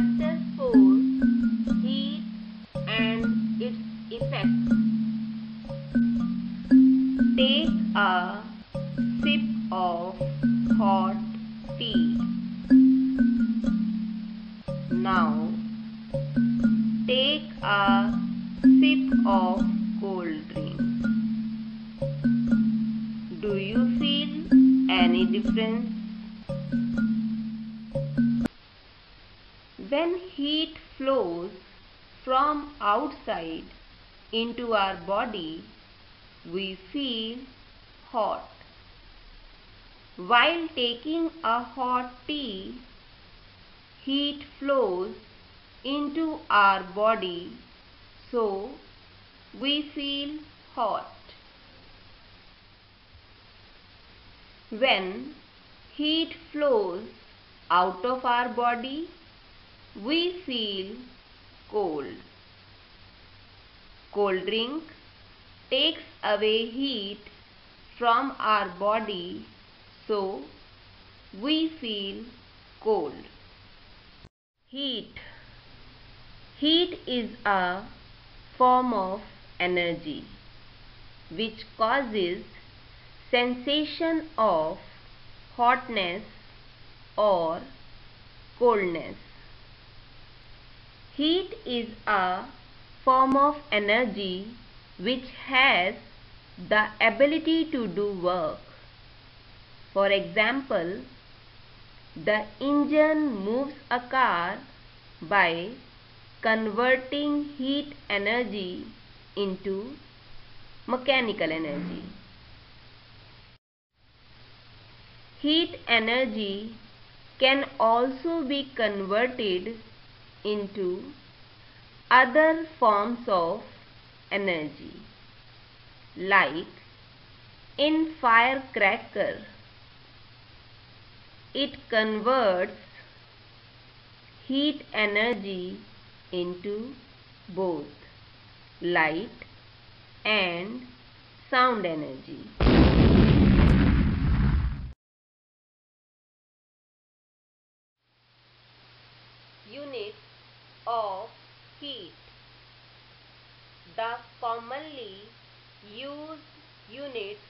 Chapter 4 Heat and its effects. Take a sip of hot tea. Now take a sip of cold drink. Do you feel any difference? When heat flows from outside into our body, we feel hot. While taking a hot tea, heat flows into our body, so we feel hot. When heat flows out of our body, we feel cold. Cold drink takes away heat from our body so we feel cold. Heat Heat is a form of energy which causes sensation of hotness or coldness. Heat is a form of energy which has the ability to do work. For example, the engine moves a car by converting heat energy into mechanical energy. Heat energy can also be converted into other forms of energy like in firecracker it converts heat energy into both light and sound energy. Units of heat. The commonly used units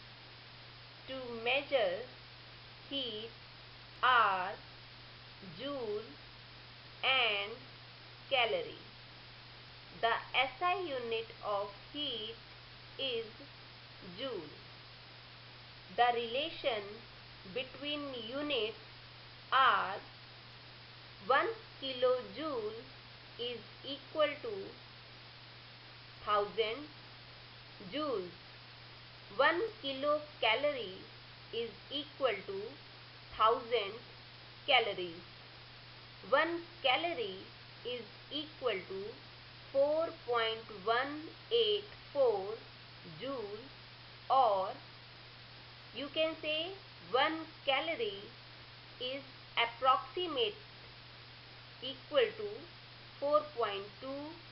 to measure heat are joule and calorie. The SI unit of heat is joule. The relation between units are 1 kilojoule is equal to 1000 joules. 1 kilocalorie is equal to 1000 calories. 1 calorie is equal to 4.184 joules or you can say 1 calorie is approximate equal to 4.2 joules.